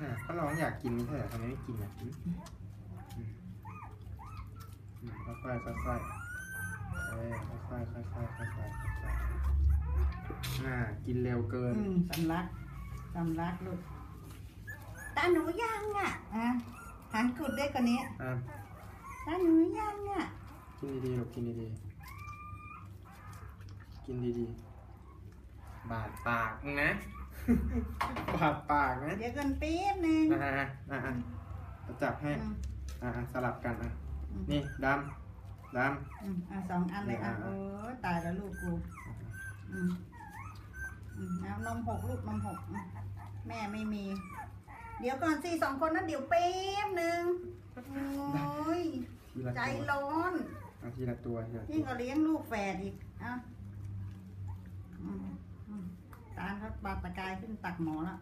น่ะก็ร้องอยากกินไม่ใช่เหรอทำไมไม่กินอะอืมอืมอืมค่อยๆค่อยๆเอ้ยค่อยๆค่อยๆค่อยๆค่อยๆอ่ากินเร็วเกิน อืมสำลักสำลักลูกตาหนูยังอะอะหันกุดได้กว่านี้อะตาหนูยังอะกินดีๆลูกกินดีๆ กินดีๆ บาดปากนะ บาดปากนะเดี๋ยวกันปี๊บหนึงอ่าอ่าอ่าจะจับให้อืมอ่าอ่าสลับกันอะอืมนี่ดำดอืมอะสองอันเลยอะอ่าโอ้ยตายแล้วลูกกูำอืมอืมเอานมหกลูกนมหกอืมแม่ไม่มี เดี๋ยวก่อนสิสองคนนั้นเดี๋ยวแป๊บหนึ่งโอ้ยทีละใจตัวร้อนเอาทีละตัวทีละตัยิ่งวก็เลี้ยงลูกแฝดอีกอะ อืมอืมตาลาปาตะกายขึ้นตักหมอละ